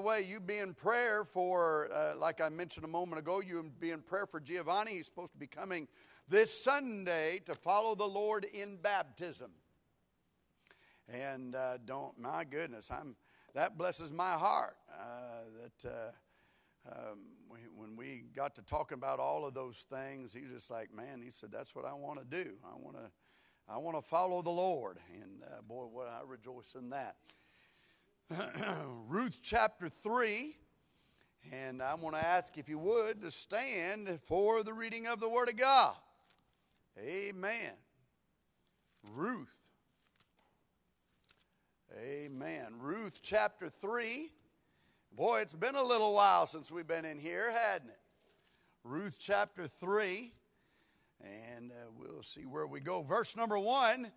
the way, you be in prayer for, uh, like I mentioned a moment ago, you be in prayer for Giovanni. He's supposed to be coming this Sunday to follow the Lord in baptism. And uh, don't, my goodness, I'm, that blesses my heart uh, that uh, um, when we got to talking about all of those things, he's just like, man, he said, that's what I want to do. I want to, I want to follow the Lord. And uh, boy, what I rejoice in that. Ruth chapter 3. And I want to ask if you would to stand for the reading of the Word of God. Amen. Ruth. Amen. Ruth chapter 3. Boy, it's been a little while since we've been in here, hadn't it? Ruth chapter 3. And uh, we'll see where we go. Verse number 1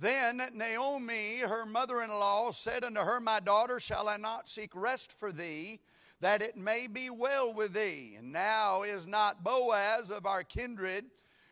Then Naomi, her mother in law, said unto her, My daughter, shall I not seek rest for thee, that it may be well with thee? And now is not Boaz of our kindred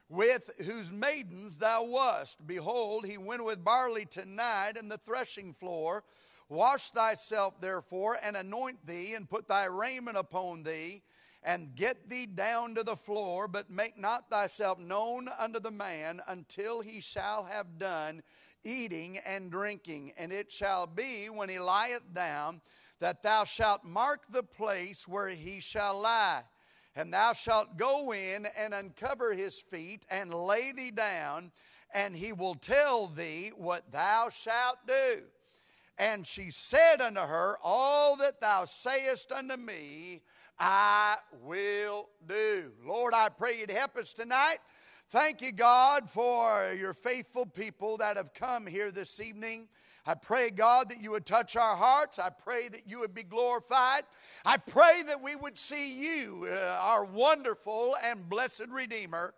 with whose maidens thou wast. Behold, he winnoweth barley tonight in the threshing floor. Wash thyself, therefore, and anoint thee, and put thy raiment upon thee, and get thee down to the floor, but make not thyself known unto the man until he shall have done eating and drinking. And it shall be when he lieth down that thou shalt mark the place where he shall lie and thou shalt go in and uncover his feet and lay thee down, and he will tell thee what thou shalt do. And she said unto her, All that thou sayest unto me, I will do. Lord, I pray you'd help us tonight. Thank you, God, for your faithful people that have come here this evening. I pray, God, that you would touch our hearts. I pray that you would be glorified. I pray that we would see you, uh, our wonderful and blessed Redeemer.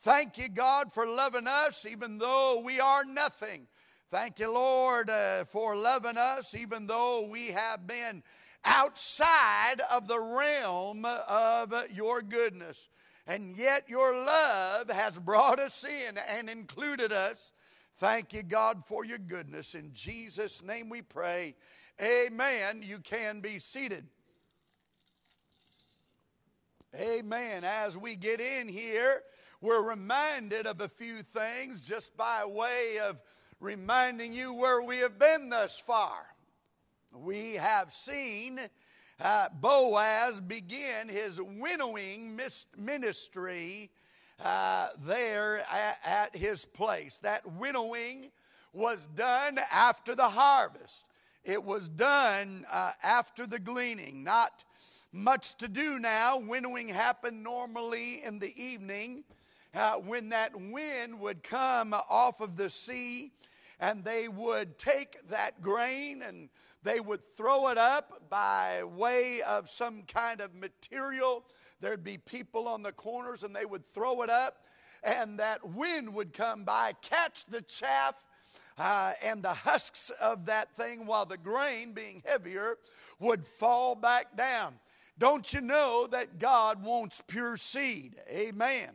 Thank you, God, for loving us even though we are nothing. Thank you, Lord, uh, for loving us even though we have been outside of the realm of your goodness. And yet your love has brought us in and included us Thank you, God, for your goodness. In Jesus' name we pray. Amen. You can be seated. Amen. As we get in here, we're reminded of a few things just by way of reminding you where we have been thus far. We have seen uh, Boaz begin his winnowing ministry uh, there at, at his place. That winnowing was done after the harvest, it was done uh, after the gleaning. Not much to do now. Winnowing happened normally in the evening uh, when that wind would come off of the sea and they would take that grain and they would throw it up by way of some kind of material There'd be people on the corners and they would throw it up, and that wind would come by, catch the chaff. Uh, and the husks of that thing, while the grain, being heavier, would fall back down. Don't you know that God wants pure seed? Amen.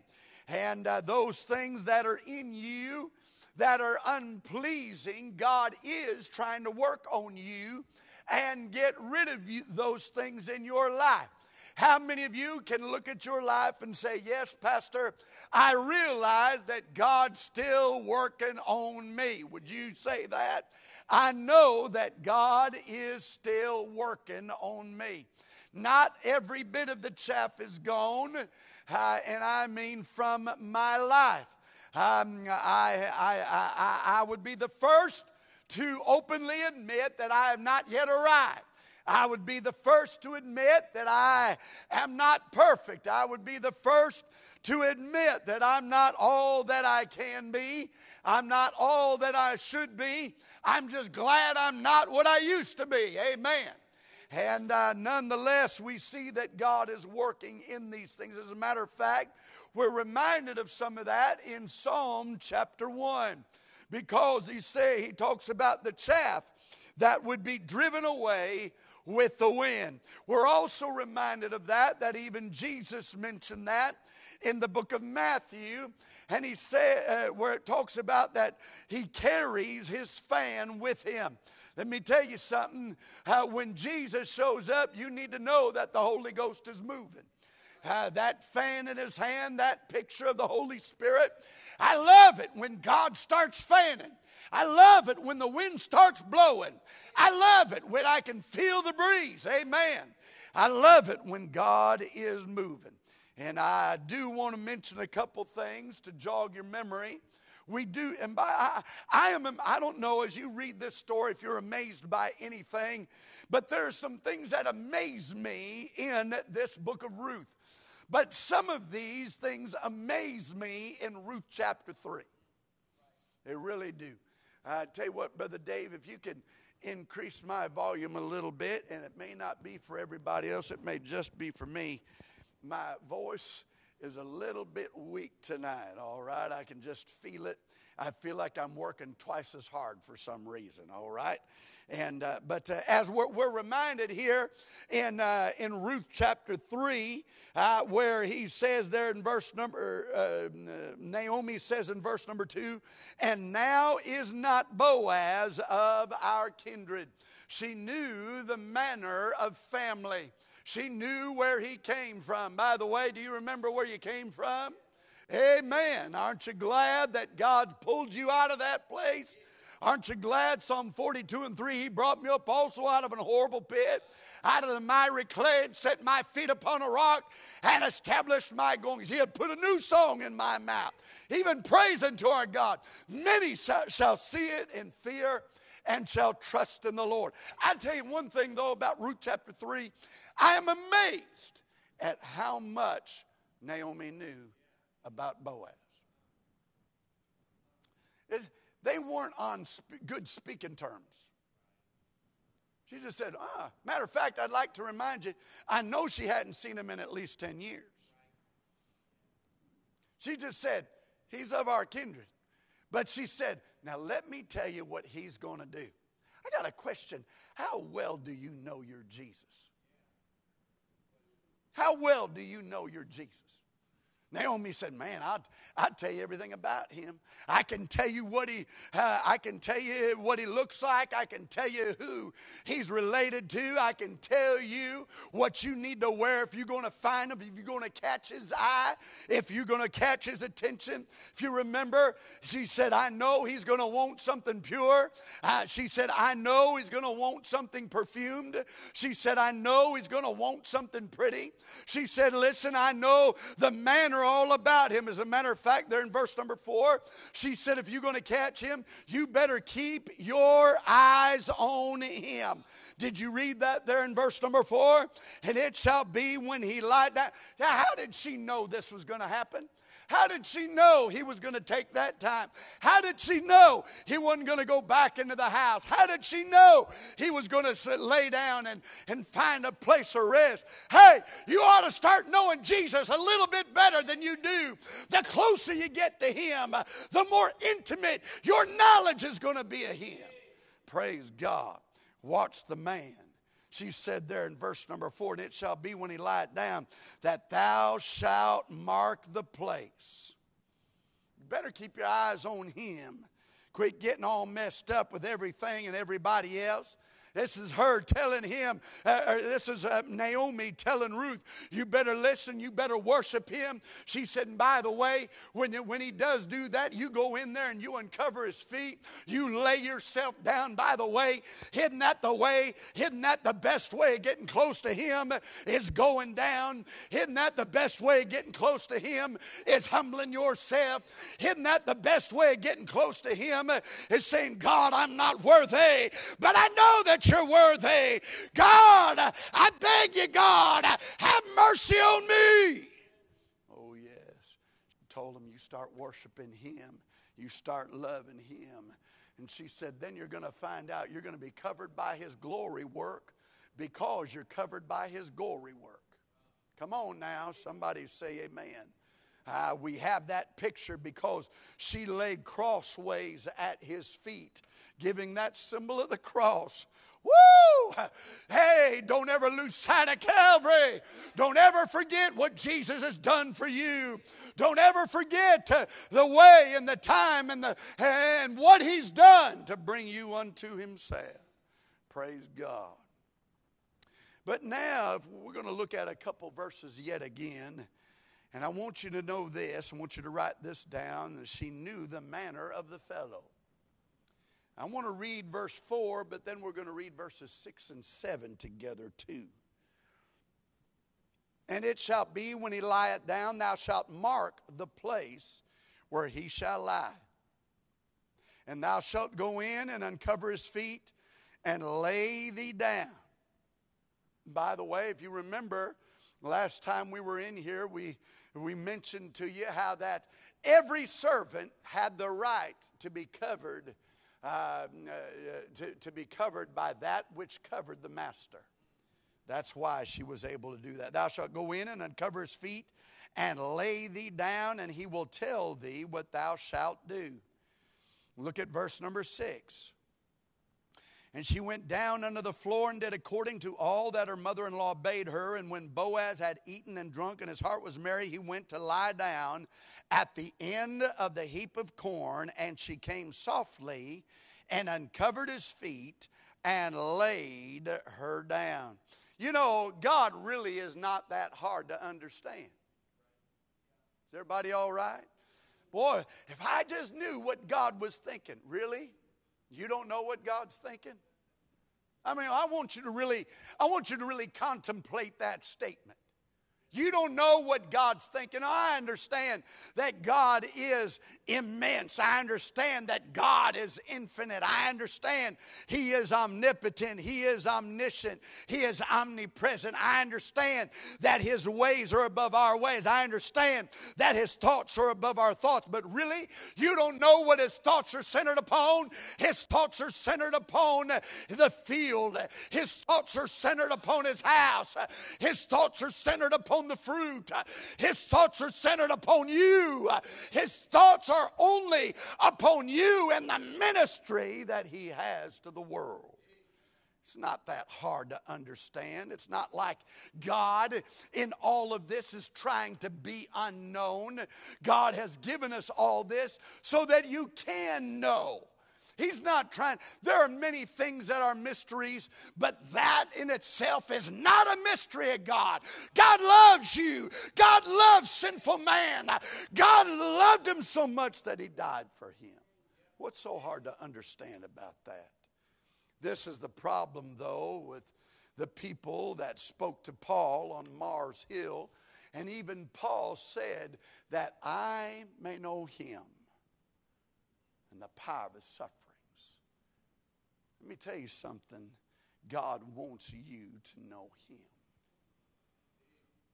And uh, those things that are in you that are unpleasing, God is trying to work on you and get rid of you, those things in your life. How many of you can look at your life and say, Yes, Pastor, I realize that God's still working on me? Would you say that? I know that God is still working on me. Not every bit of the chaff is gone, uh, and I mean from my life. Um, I, I, I, I would be the first to openly admit that I have not yet arrived. I would be the first to admit that I am not perfect. I would be the first to admit that I'm not all that I can be. I'm not all that I should be. I'm just glad I'm not what I used to be. Amen. And uh, nonetheless, we see that God is working in these things. As a matter of fact, we're reminded of some of that in Psalm chapter 1 because he say he talks about the chaff that would be driven away with the wind. We're also reminded of that, that even Jesus mentioned that in the book of Matthew. And he said, uh, where it talks about that he carries his fan with him. Let me tell you something. Uh, when Jesus shows up, you need to know that the Holy Ghost is moving. Uh, that fan in his hand, that picture of the Holy Spirit. I love it when God starts fanning. I love it when the wind starts blowing. I love it when I can feel the breeze. Amen. I love it when God is moving. And I do want to mention a couple things to jog your memory. We do, and by I, I am I don't know as you read this story if you're amazed by anything, but there are some things that amaze me in this book of Ruth. But some of these things amaze me in Ruth chapter 3. They really do. I tell you what, Brother Dave, if you can increase my volume a little bit, and it may not be for everybody else, it may just be for me. My voice is a little bit weak tonight, all right? I can just feel it. I feel like I'm working twice as hard for some reason, all right? And, uh, but uh, as we're, we're, reminded here in, uh, in Ruth chapter 3, uh, where he says there in verse number, uh, Naomi says in verse number 2, and now is not Boaz of our kindred. She knew the manner of family. She knew where he came from. By the way, do you remember where you came from? Amen. Aren't you glad that God pulled you out of that place? Aren't you glad? Psalm 42 and 3 He brought me up also out of an horrible pit, out of the miry clay, and set my feet upon a rock and established my goings. He had put a new song in my mouth, even praising to our God. Many shall see it in fear and shall trust in the Lord. i tell you one thing, though, about Ruth chapter 3. I am amazed at how much Naomi knew about Boaz. They weren't on good speaking terms. She just said, ah, matter of fact, I'd like to remind you, I know she hadn't seen him in at least 10 years. She just said, he's of our kindred. But she said, now let me tell you what he's going to do. I got a question. How well do you know your Jesus? How well do you know your Jesus? Naomi said, "Man, I'll, I'll tell you everything about him. I can tell you what he, uh, I can tell you what he looks like. I can tell you who he's related to. I can tell you what you need to wear if you're going to find him, if you're going to catch his eye, if you're going to catch his attention. If you remember, she said, "I know he's going to want something pure." Uh, she said, "I know he's going to want something perfumed." She said, "I know he's going to want something pretty." She said, "Listen, I know the manner." Are all about him. As a matter of fact, there in verse number four, she said, If you're going to catch him, you better keep your eyes on him. Did you read that there in verse number four? And it shall be when he lied down. Now, how did she know this was going to happen? How did she know he was going to take that time? How did she know he wasn't going to go back into the house? How did she know he was going to lay down and, and find a place of rest? Hey, you ought to start knowing Jesus a little bit better than you do. The closer you get to him, the more intimate your knowledge is going to be of him. Praise God. Watch the man she said there in verse number four, and it shall be when he lieth down that thou shalt mark the place. You better keep your eyes on him. Quit getting all messed up with everything and everybody else. This is her telling him, uh, this is uh, Naomi telling Ruth, you better listen, you better worship him. She said, and by the way, when, when he does do that, you go in there and you uncover his feet, you lay yourself down. By the way, isn't that the way? Isn't that the best way of getting close to him is going down? Isn't that the best way of getting close to him is humbling yourself? Isn't that the best way of getting close to him is saying, God, I'm not worthy, but I know that you're worthy. God, I beg you, God, have mercy on me. Oh, yes. She told him, You start worshiping him, you start loving him. And she said, Then you're going to find out you're going to be covered by his glory work because you're covered by his glory work. Come on now, somebody say amen. Uh, we have that picture because she laid crossways at his feet, giving that symbol of the cross. Woo! Hey, don't ever lose sight of Calvary. Don't ever forget what Jesus has done for you. Don't ever forget uh, the way and the time and, the, and what he's done to bring you unto himself. Praise God. But now we're going to look at a couple verses yet again. And I want you to know this. I want you to write this down. That she knew the manner of the fellow. I want to read verse 4, but then we're going to read verses 6 and 7 together too. And it shall be when he lieth down, thou shalt mark the place where he shall lie. And thou shalt go in and uncover his feet and lay thee down. By the way, if you remember, last time we were in here, we, we mentioned to you how that every servant had the right to be covered, uh, uh, to, to be covered by that which covered the master. That's why she was able to do that. Thou shalt go in and uncover his feet and lay thee down, and he will tell thee what thou shalt do. Look at verse number six. And she went down under the floor and did according to all that her mother in law bade her. And when Boaz had eaten and drunk and his heart was merry, he went to lie down at the end of the heap of corn. And she came softly and uncovered his feet and laid her down. You know, God really is not that hard to understand. Is everybody all right? Boy, if I just knew what God was thinking, really? You don't know what God's thinking? I mean, I want you to really, I want you to really contemplate that statement. You don't know what God's thinking. I understand that God is immense. I understand that God is infinite. I understand He is omnipotent. He is omniscient. He is omnipresent. I understand that His ways are above our ways. I understand that His thoughts are above our thoughts. But really, you don't know what His thoughts are centered upon. His thoughts are centered upon the field, His thoughts are centered upon His house, His thoughts are centered upon upon the fruit. His thoughts are centered upon you. His thoughts are only upon you and the ministry that He has to the world. It's not that hard to understand. It's not like God in all of this is trying to be unknown. God has given us all this so that you can know. He's not trying. There are many things that are mysteries, but that in itself is not a mystery of God. God loves you. God loves sinful man. God loved him so much that he died for him. What's so hard to understand about that? This is the problem, though, with the people that spoke to Paul on Mars Hill. And even Paul said that I may know him and the power of his suffering. Let me tell you something. God wants you to know Him.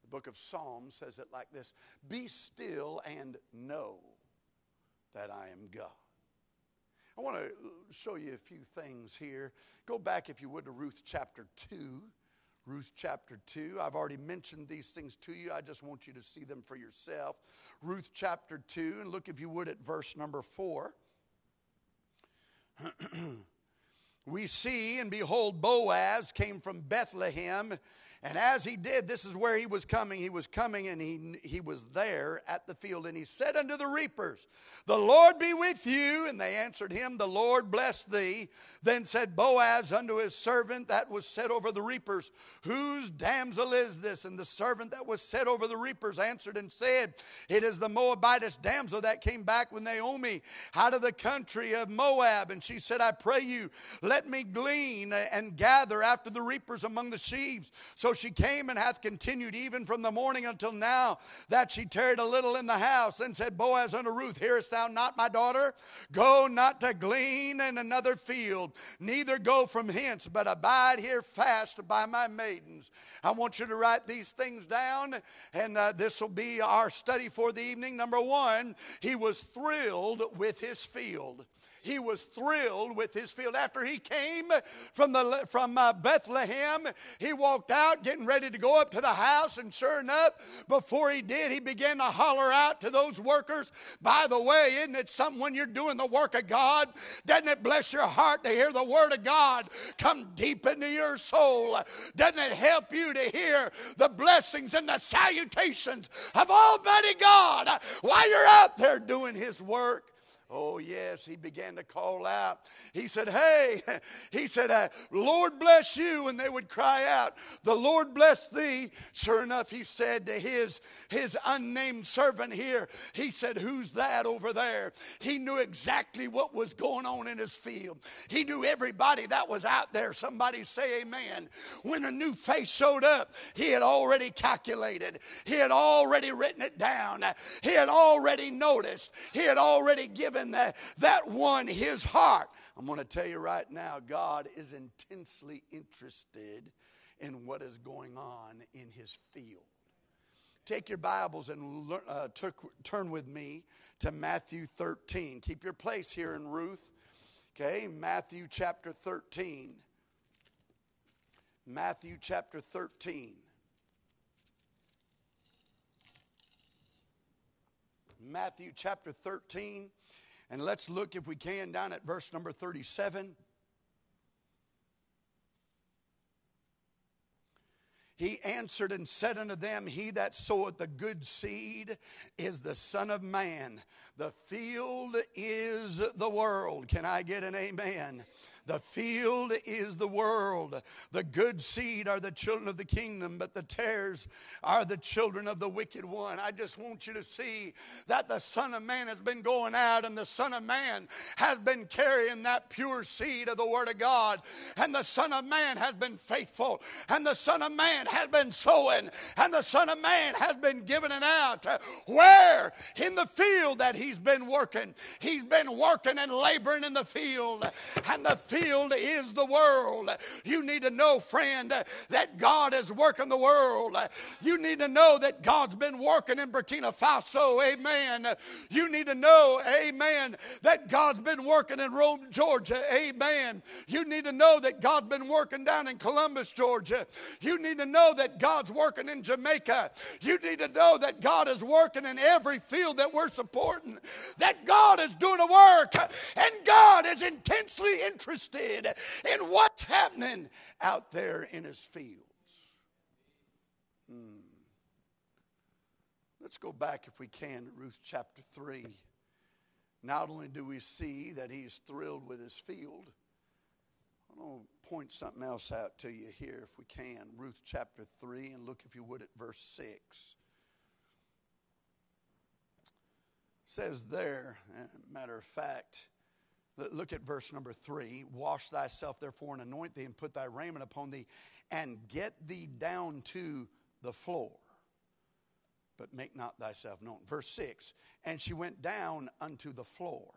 The book of Psalms says it like this Be still and know that I am God. I want to show you a few things here. Go back, if you would, to Ruth chapter 2. Ruth chapter 2. I've already mentioned these things to you. I just want you to see them for yourself. Ruth chapter 2, and look, if you would, at verse number 4. we see and behold, Boaz came from Bethlehem and as he did, this is where he was coming. He was coming and he, he was there at the field. And he said unto the reapers, The Lord be with you. And they answered him, The Lord bless thee. Then said Boaz unto his servant that was set over the reapers, Whose damsel is this? And the servant that was set over the reapers answered and said, It is the Moabitess damsel that came back with Naomi out of the country of Moab. And she said, I pray you, let me glean and gather after the reapers among the sheaves. So she came and hath continued even from the morning until now that she tarried a little in the house. Then said Boaz unto Ruth, Hearest thou not, my daughter? Go not to glean in another field, neither go from hence, but abide here fast by my maidens. I want you to write these things down, and uh, this will be our study for the evening. Number one, he was thrilled with his field he was thrilled with his field. After he came from, the, from uh, Bethlehem, he walked out getting ready to go up to the house, and sure enough, before he did, he began to holler out to those workers. By the way, isn't it something when you're doing the work of God? Doesn't it bless your heart to hear the word of God come deep into your soul? Doesn't it help you to hear the blessings and the salutations of Almighty God while you're out there doing His work? Oh, yes, he began to call out. He said, Hey, he said, uh, Lord bless you. And they would cry out, The Lord bless thee. Sure enough, he said to his, his unnamed servant here, He said, Who's that over there? He knew exactly what was going on in his field. He knew everybody that was out there. Somebody say amen. When a new face showed up, he had already calculated, he had already written it down, he had already noticed, he had already given that, that one his heart. I'm going to tell you right now, God is intensely interested in what is going on in his field. Take your Bibles and learn, uh, took, turn with me to Matthew 13. Keep your place here in Ruth. Okay, Matthew chapter 13. Matthew chapter 13. Matthew chapter 13 and let's look, if we can, down at verse number 37. He answered and said unto them, He that soweth the good seed is the Son of Man. The field is the world. Can I get an amen? The field is the world. The good seed are the children of the kingdom, but the tares are the children of the wicked one. I just want you to see that the Son of Man has been going out, and the Son of Man has been carrying that pure seed of the Word of God. And the Son of Man has been faithful, and the Son of Man has been sowing, and the Son of Man has been giving it out. Where? In the field that He's been working. He's been working and laboring in the field, and the field is the world. You need to know, friend, that God is working the world. You need to know that God's been working in Burkina Faso. Amen. You need to know, amen, that God's been working in Rome, Georgia. Amen. You need to know that God's been working down in Columbus, Georgia. You need to know that God's working in Jamaica. You need to know that God is working in every field that we're supporting. That God is doing a work and God is intensely interested interested in what's happening out there in his fields. Hmm. Let's go back, if we can, to Ruth chapter 3. Not only do we see that he's thrilled with his field, I want to point something else out to you here, if we can. Ruth chapter 3, and look, if you would, at verse 6. says there, matter of fact, Look at verse number three. Wash thyself therefore and anoint thee and put thy raiment upon thee and get thee down to the floor. But make not thyself known. Verse six. And she went down unto the floor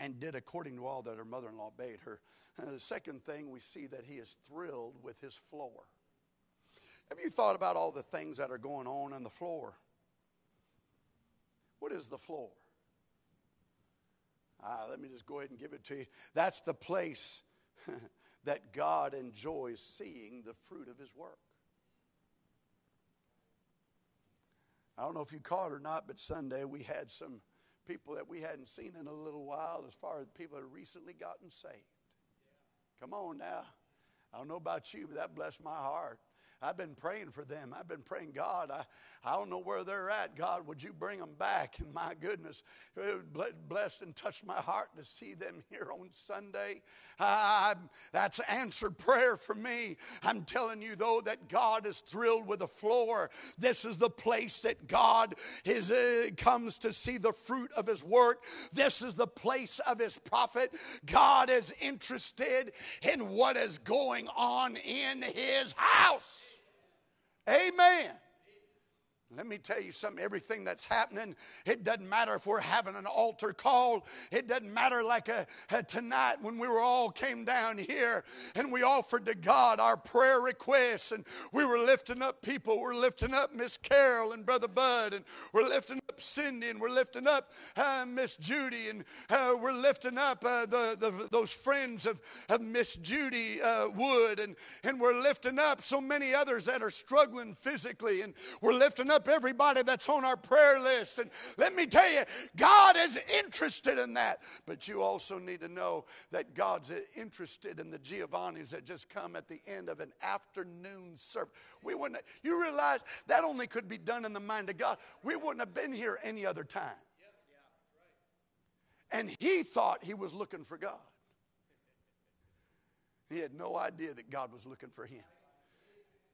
and did according to all that her mother in law bade her. And the second thing, we see that he is thrilled with his floor. Have you thought about all the things that are going on on the floor? What is the floor? Ah, let me just go ahead and give it to you. That's the place that God enjoys seeing the fruit of His work. I don't know if you caught or not, but Sunday we had some people that we hadn't seen in a little while as far as people that recently gotten saved. Come on now. I don't know about you, but that blessed my heart. I've been praying for them. I've been praying, God, I, I don't know where they're at. God, would you bring them back? And my goodness, blessed and touched my heart to see them here on Sunday. Uh, that's answered prayer for me. I'm telling you, though, that God is thrilled with the floor. This is the place that God is, uh, comes to see the fruit of his work. This is the place of his profit. God is interested in what is going on in his house. Amen. Let me tell you something. Everything that's happening, it doesn't matter if we're having an altar call. It doesn't matter like a, a tonight when we were all came down here and we offered to God our prayer requests and we were lifting up people. We're lifting up Miss Carol and Brother Bud and we're lifting up Cindy and we're lifting up uh, Miss Judy and uh, we're lifting up uh, the, the, those friends of, of Miss Judy uh, Wood and, and we're lifting up so many others that are struggling physically and we're lifting up up everybody that's on our prayer list. And let me tell you, God is interested in that. But you also need to know that God's interested in the Giovannis that just come at the end of an afternoon service. We wouldn't, you realize that only could be done in the mind of God. We wouldn't have been here any other time. And he thought he was looking for God. He had no idea that God was looking for him.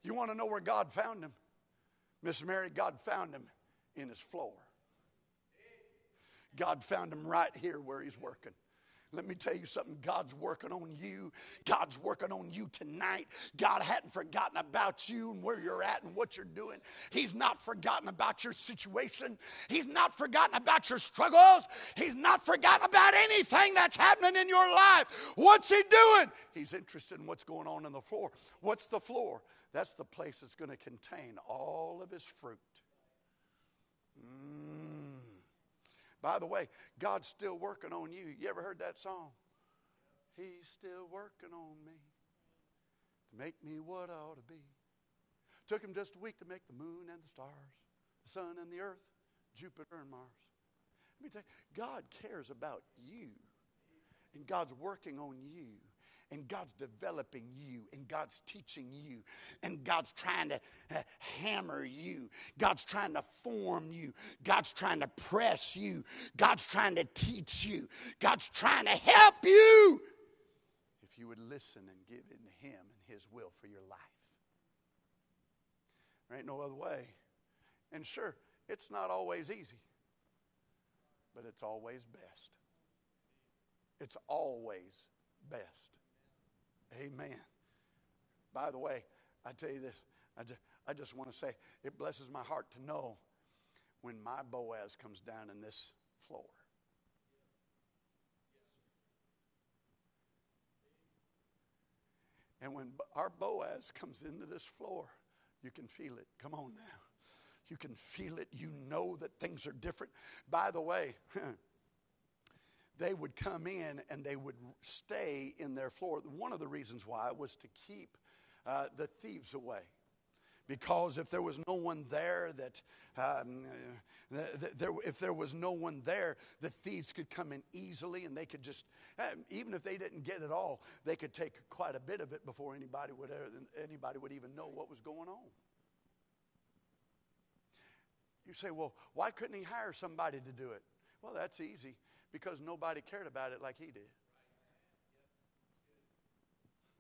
You want to know where God found him? Miss Mary, God found him in his floor. God found him right here where he's working. Let me tell you something. God's working on you. God's working on you tonight. God hadn't forgotten about you and where you're at and what you're doing. He's not forgotten about your situation. He's not forgotten about your struggles. He's not forgotten about anything that's happening in your life. What's He doing? He's interested in what's going on in the floor. What's the floor? That's the place that's going to contain all of His fruit. Mm. By the way, God's still working on you. You ever heard that song? He's still working on me to make me what I ought to be. Took him just a week to make the moon and the stars, the sun and the earth, Jupiter and Mars. Let me tell you, God cares about you, and God's working on you and God's developing you, and God's teaching you, and God's trying to uh, hammer you, God's trying to form you, God's trying to press you, God's trying to teach you, God's trying to help you. If you would listen and give in to Him and His will for your life, there ain't no other way. And sure, it's not always easy, but it's always best. It's always best. Amen. By the way, I tell you this, I just, I just want to say it blesses my heart to know when my Boaz comes down in this floor. And when our Boaz comes into this floor, you can feel it. Come on now. You can feel it. You know that things are different. By the way, they would come in and they would stay in their floor. One of the reasons why was to keep uh, the thieves away. Because if there was no one there, that um, there, if there was no one there, the thieves could come in easily, and they could just, um, even if they didn't get it all, they could take quite a bit of it before anybody would anybody would even know what was going on. You say, well, why couldn't he hire somebody to do it? Well, that's easy because nobody cared about it like he did.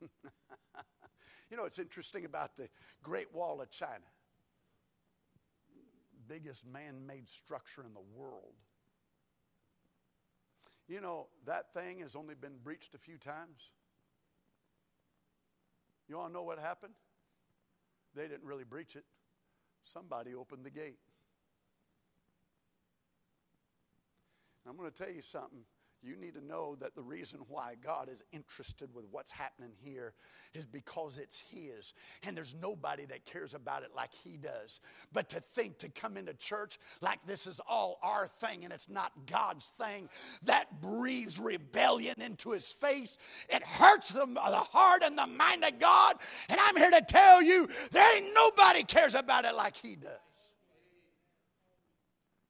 you know, it's interesting about the Great Wall of China, biggest man made structure in the world. You know, that thing has only been breached a few times. You all know what happened? They didn't really breach it, somebody opened the gate. I'm going to tell you something. You need to know that the reason why God is interested with what's happening here is because it's His. And there's nobody that cares about it like He does. But to think to come into church like this is all our thing and it's not God's thing, that breathes rebellion into His face. It hurts the, the heart and the mind of God. And I'm here to tell you there ain't nobody cares about it like He does.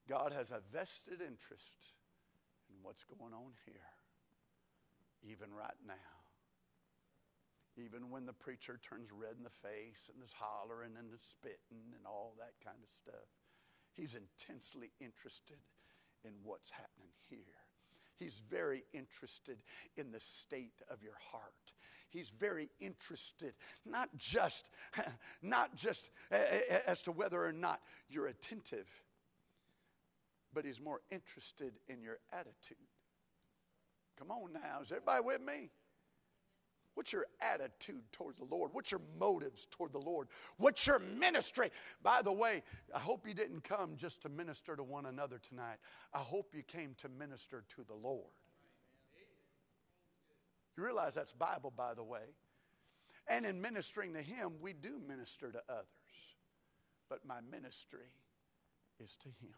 God has a vested interest what's going on here, even right now. Even when the preacher turns red in the face and is hollering and is spitting and all that kind of stuff, he's intensely interested in what's happening here. He's very interested in the state of your heart. He's very interested, not just, not just eh, eh, eh, as to whether or not you're attentive, but he's more interested in your attitude. Come on now, is everybody with me? What's your attitude towards the Lord? What's your motives toward the Lord? What's your ministry? By the way, I hope you didn't come just to minister to one another tonight. I hope you came to minister to the Lord. You realize that's Bible, by the way. And in ministering to Him, we do minister to others. But my ministry is to Him.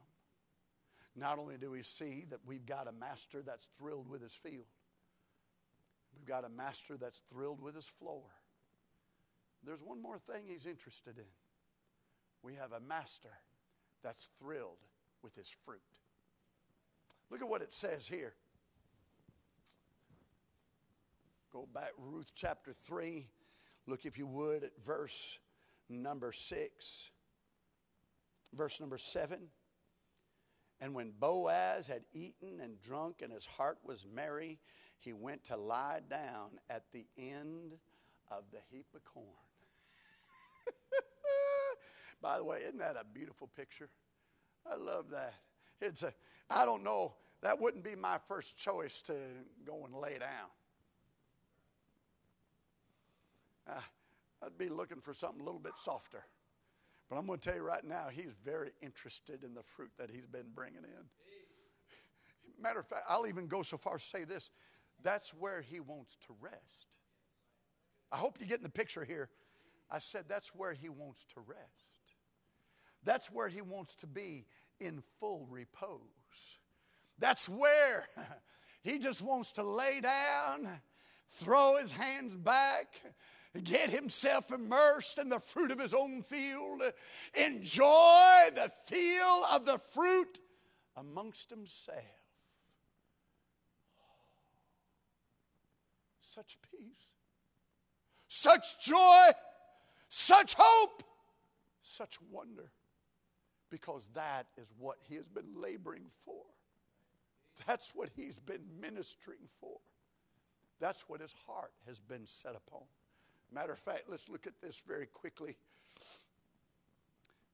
Not only do we see that we've got a master that's thrilled with his field, we've got a master that's thrilled with his floor. There's one more thing he's interested in. We have a master that's thrilled with his fruit. Look at what it says here. Go back, Ruth chapter 3. Look, if you would, at verse number 6, verse number 7. And when Boaz had eaten and drunk and his heart was merry, he went to lie down at the end of the heap of corn. By the way, isn't that a beautiful picture? I love that. It's a, I don't know, that wouldn't be my first choice to go and lay down. Uh, I'd be looking for something a little bit softer. But I'm going to tell you right now, he's very interested in the fruit that he's been bringing in. Matter of fact, I'll even go so far as to say this that's where he wants to rest. I hope you get in the picture here. I said that's where he wants to rest. That's where he wants to be in full repose. That's where he just wants to lay down, throw his hands back, get himself immersed in the fruit of his own field, enjoy the feel of the fruit amongst himself. Oh, such peace, such joy, such hope, such wonder, because that is what he has been laboring for. That's what he's been ministering for. That's what his heart has been set upon. Matter of fact, let's look at this very quickly.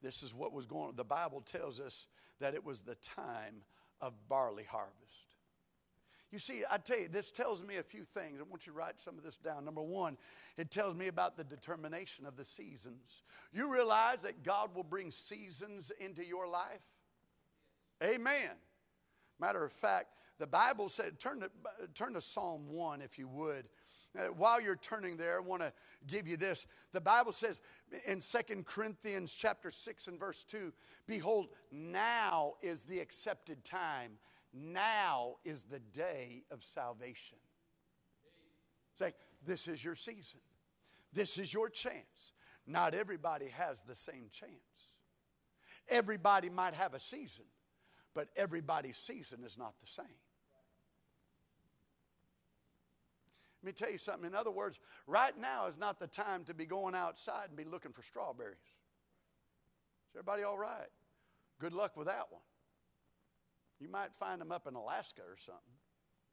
This is what was going on. The Bible tells us that it was the time of barley harvest. You see, I tell you, this tells me a few things. I want you to write some of this down. Number one, it tells me about the determination of the seasons. You realize that God will bring seasons into your life? Amen. Matter of fact, the Bible said, turn to, turn to Psalm 1 if you would. Uh, while you're turning there, I want to give you this. The Bible says in Second Corinthians chapter 6 and verse 2, behold, now is the accepted time. Now is the day of salvation. Say, this is your season. This is your chance. Not everybody has the same chance. Everybody might have a season, but everybody's season is not the same. Let me tell you something. In other words, right now is not the time to be going outside and be looking for strawberries. Is everybody all right? Good luck with that one. You might find them up in Alaska or something,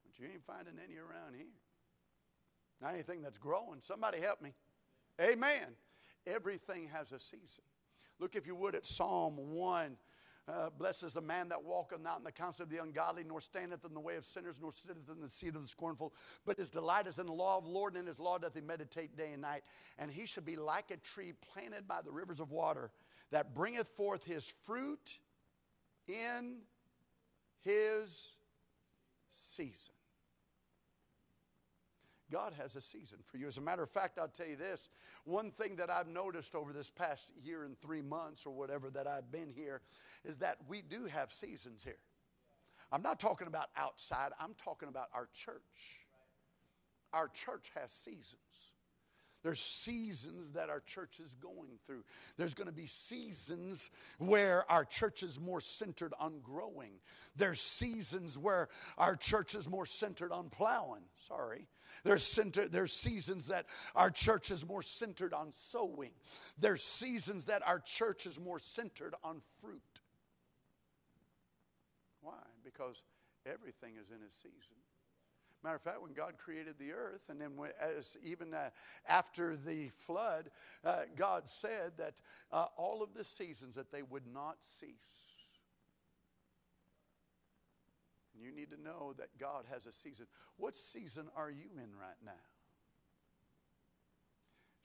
but you ain't finding any around here. Not anything that's growing. Somebody help me. Amen. Everything has a season. Look, if you would, at Psalm 1 uh, blessed is the man that walketh not in the counsel of the ungodly, nor standeth in the way of sinners, nor sitteth in the seat of the scornful. But his delight is in the law of the Lord, and in his law doth he meditate day and night. And he shall be like a tree planted by the rivers of water, that bringeth forth his fruit in his season. God has a season for you. As a matter of fact, I'll tell you this one thing that I've noticed over this past year and three months or whatever that I've been here is that we do have seasons here. I'm not talking about outside, I'm talking about our church. Our church has seasons. There's seasons that our church is going through. There's going to be seasons where our church is more centered on growing. There's seasons where our church is more centered on plowing. Sorry. There's, center, there's seasons that our church is more centered on sowing. There's seasons that our church is more centered on fruit. Why? Because everything is in a season. Matter of fact, when God created the earth, and then as even uh, after the flood, uh, God said that uh, all of the seasons that they would not cease. You need to know that God has a season. What season are you in right now?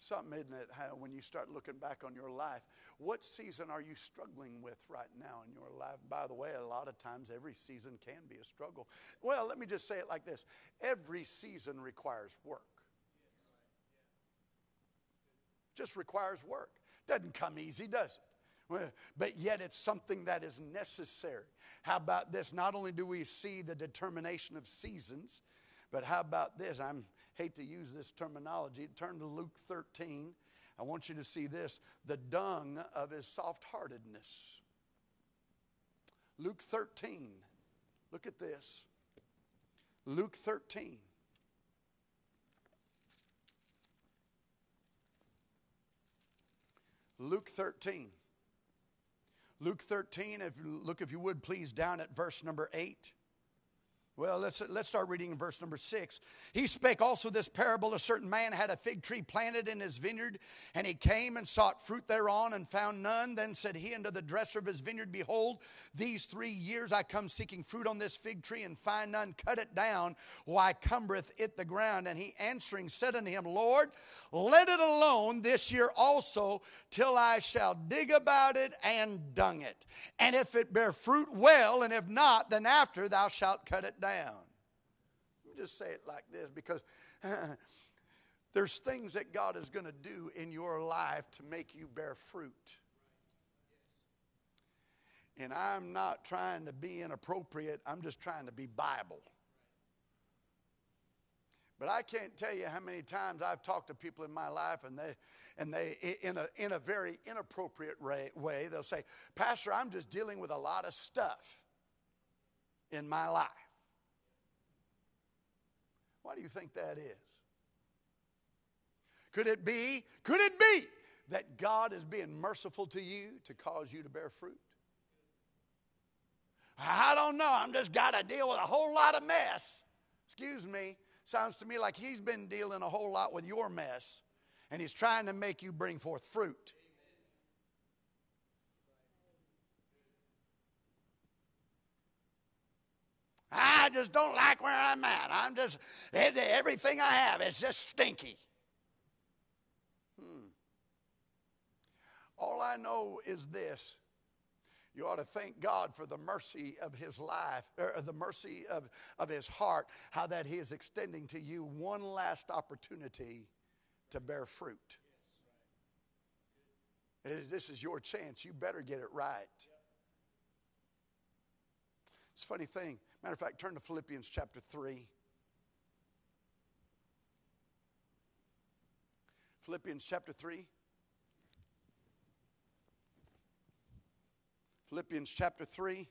Something, isn't it, how when you start looking back on your life, what season are you struggling with right now in your life? By the way, a lot of times every season can be a struggle. Well, let me just say it like this every season requires work. Just requires work. Doesn't come easy, does it? But yet it's something that is necessary. How about this? Not only do we see the determination of seasons, but how about this? I'm hate to use this terminology. Turn to Luke 13. I want you to see this the dung of his soft heartedness. Luke 13. Look at this. Luke 13. Luke 13. Luke 13, if you look, if you would, please, down at verse number 8. Well, let's, let's start reading in verse number six. He spake also this parable A certain man had a fig tree planted in his vineyard, and he came and sought fruit thereon and found none. Then said he unto the dresser of his vineyard, Behold, these three years I come seeking fruit on this fig tree and find none. Cut it down. Why cumbereth it the ground? And he answering said unto him, Lord, let it alone this year also, till I shall dig about it and dung it. And if it bear fruit, well, and if not, then after thou shalt cut it down down. Let me just say it like this because there's things that God is going to do in your life to make you bear fruit. And I'm not trying to be inappropriate, I'm just trying to be Bible. But I can't tell you how many times I've talked to people in my life and they, and they in, a, in a very inappropriate way, they'll say, Pastor, I'm just dealing with a lot of stuff in my life. Why do you think that is? Could it be, could it be that God is being merciful to you to cause you to bear fruit? I don't know. I'm just got to deal with a whole lot of mess. Excuse me. Sounds to me like he's been dealing a whole lot with your mess, and he's trying to make you bring forth fruit. I just don't like where I'm at. I'm just, everything I have is just stinky. Hmm. All I know is this. You ought to thank God for the mercy of his life, or the mercy of, of his heart, how that he is extending to you one last opportunity to bear fruit. This is your chance. You better get it right. It's a funny thing. Matter of fact, turn to Philippians chapter 3. Philippians chapter 3. Philippians chapter 3.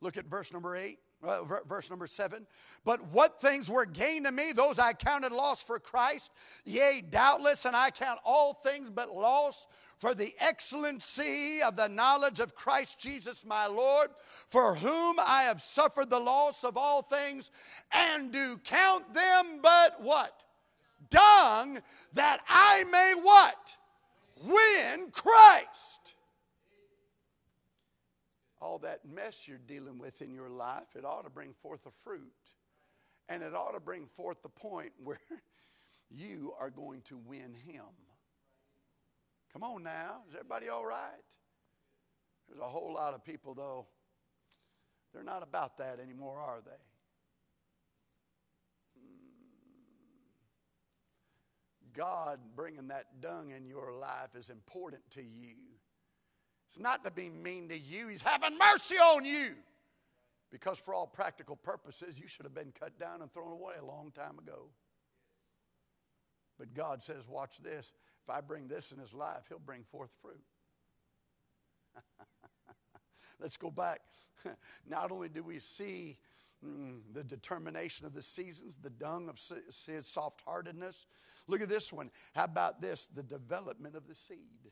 Look at verse number 8. Uh, verse number seven. But what things were gain to me, those I counted loss for Christ. Yea, doubtless, and I count all things but loss for the excellency of the knowledge of Christ Jesus my Lord, for whom I have suffered the loss of all things, and do count them but what? Dung, that I may what? Win Christ. All that mess you're dealing with in your life, it ought to bring forth a fruit. And it ought to bring forth the point where you are going to win Him. Come on now. Is everybody all right? There's a whole lot of people, though, they're not about that anymore, are they? Hmm. God bringing that dung in your life is important to you. It's not to be mean to you, He's having mercy on you. Because, for all practical purposes, you should have been cut down and thrown away a long time ago. But God says, Watch this. If I bring this in his life, he'll bring forth fruit. Let's go back. Not only do we see mm, the determination of the seasons, the dung of his soft heartedness, look at this one. How about this? The development of the seed.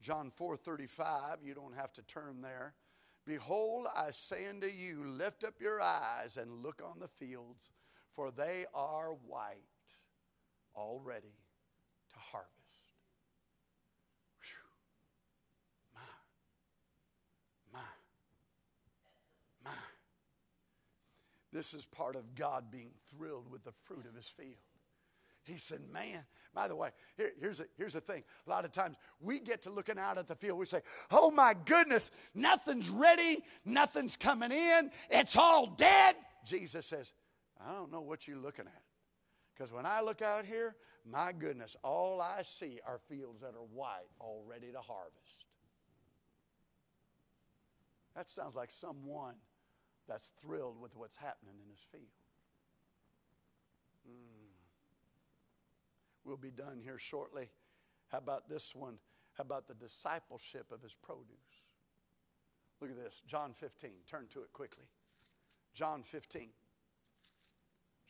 John 4:35, you don't have to turn there. Behold, I say unto you, lift up your eyes and look on the fields, for they are white all ready to harvest. Whew. My, my, my. This is part of God being thrilled with the fruit of his field. He said, Man, by the way, here, here's, a, here's the thing. A lot of times we get to looking out at the field. We say, Oh my goodness, nothing's ready, nothing's coming in, it's all dead. Jesus says, I don't know what you're looking at. Because when I look out here, my goodness, all I see are fields that are white, all ready to harvest. That sounds like someone that's thrilled with what's happening in his field. Mm. We'll be done here shortly. How about this one? How about the discipleship of his produce? Look at this. John 15. Turn to it quickly. John 15.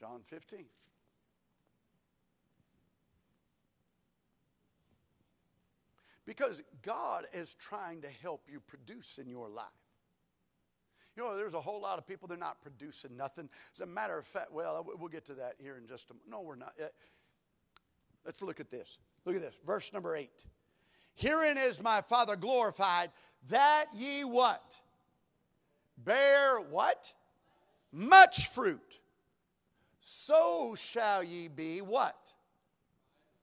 John 15. Because God is trying to help you produce in your life. You know, there's a whole lot of people, they're not producing nothing. As a matter of fact, well, we'll get to that here in just a moment. No, we're not. Uh, Let's look at this. Look at this. Verse number eight. Herein is my Father glorified, that ye what? Bear what? Much fruit. So shall ye be what?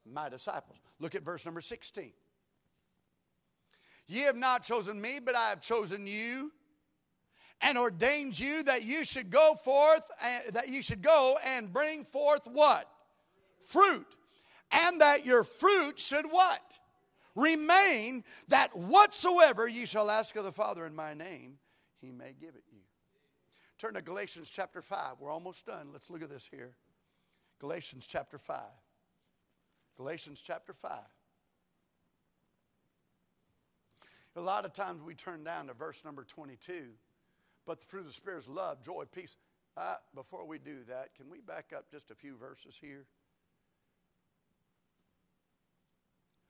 My disciples. Look at verse number 16. Ye have not chosen me, but I have chosen you and ordained you that you should go forth, uh, that you should go and bring forth what? Fruit. And that your fruit should what? Remain, that whatsoever ye shall ask of the Father in my name, he may give it you. Turn to Galatians chapter 5. We're almost done. Let's look at this here. Galatians chapter 5. Galatians chapter 5. A lot of times we turn down to verse number 22 but of the Spirit is love, joy, peace. Uh, before we do that, can we back up just a few verses here?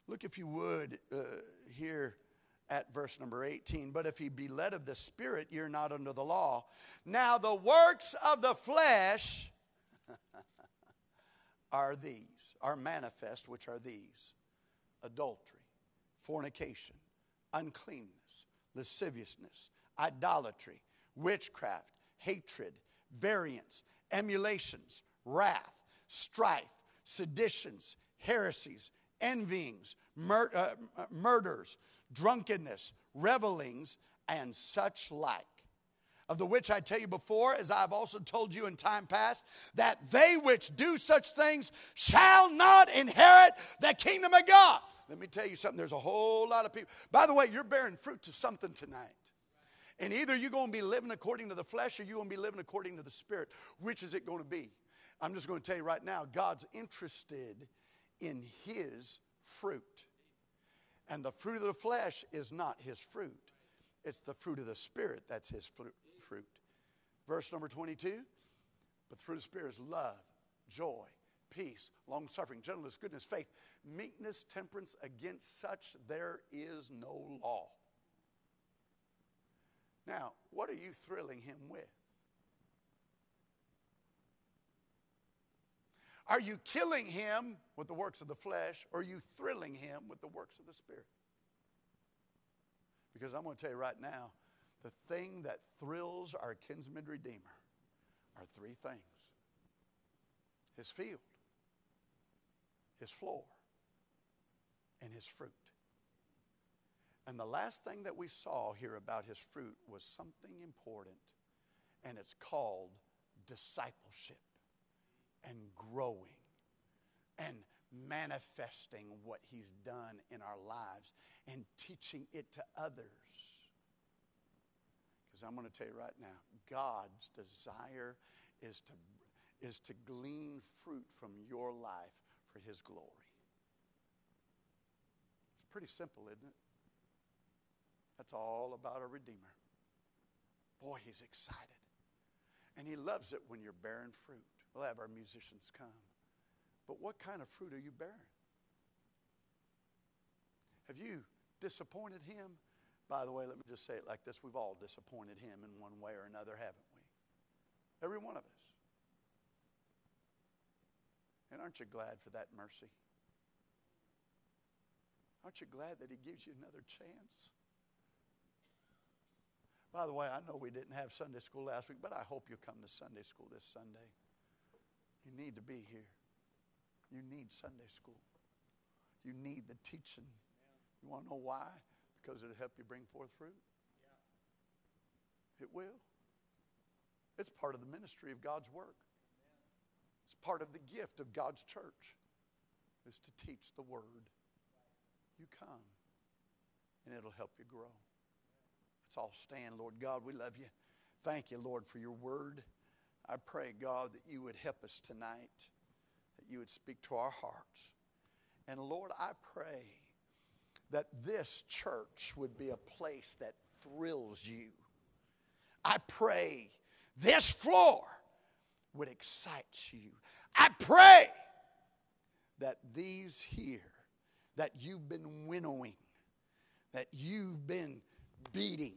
Look, if you would, uh, here at verse number 18. But if he be led of the Spirit, you're not under the law. Now, the works of the flesh are these, are manifest, which are these adultery, fornication, uncleanness, lasciviousness, idolatry witchcraft, hatred, variance, emulations, wrath, strife, seditions, heresies, envyings, mur- uh, murders, drunkenness, revelings, and such like. Of the which I tell you before, as I have also told you in time past, that they which do such things shall not inherit the kingdom of God. Let me tell you something, there's a whole lot of people. By the way, you're bearing fruit to something tonight. And either you're going to be living according to the flesh or you're going to be living according to the spirit. Which is it going to be? I'm just going to tell you right now God's interested in his fruit. And the fruit of the flesh is not his fruit, it's the fruit of the spirit that's his fruit. Verse number 22 But the fruit of the spirit is love, joy, peace, long suffering, gentleness, goodness, faith, meekness, temperance. Against such there is no law. Now, what are you thrilling him with? Are you killing him with the works of the flesh, or are you thrilling him with the works of the Spirit? Because I'm going to tell you right now, the thing that thrills our kinsman redeemer are three things his field, his floor, and his fruit. And the last thing that we saw here about his fruit was something important, and it's called discipleship and growing and manifesting what he's done in our lives and teaching it to others. Because I'm going to tell you right now, God's desire is to, is to glean fruit from your life for his glory. It's pretty simple, isn't it? That's all about a Redeemer. Boy, he's excited. And he loves it when you're bearing fruit. We'll have our musicians come. But what kind of fruit are you bearing? Have you disappointed him? By the way, let me just say it like this we've all disappointed him in one way or another, haven't we? Every one of us. And aren't you glad for that mercy? Aren't you glad that he gives you another chance? By the way, I know we didn't have Sunday school last week, but I hope you'll come to Sunday school this Sunday. You need to be here. You need Sunday school. You need the teaching. You want to know why? Because it'll help you bring forth fruit. It will. It's part of the ministry of God's work. It's part of the gift of God's church is to teach the word. You come and it'll help you grow. Let's all stand, Lord God. We love you. Thank you, Lord, for your word. I pray, God, that you would help us tonight, that you would speak to our hearts. And Lord, I pray that this church would be a place that thrills you. I pray this floor would excite you. I pray that these here that you've been winnowing that you've been beating,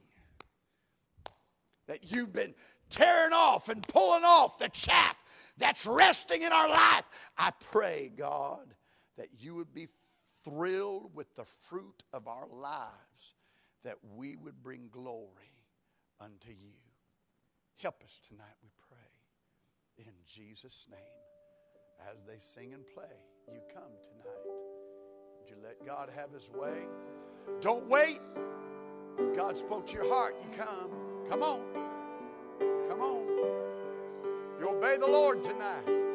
that you've been tearing off and pulling off the chaff that's resting in our life. I pray, God, that you would be thrilled with the fruit of our lives, that we would bring glory unto you. Help us tonight, we pray. In Jesus' name, as they sing and play, you come tonight. Would you let God have his way? Don't wait. If God spoke to your heart, you come. Come on. Come on. You obey the Lord tonight.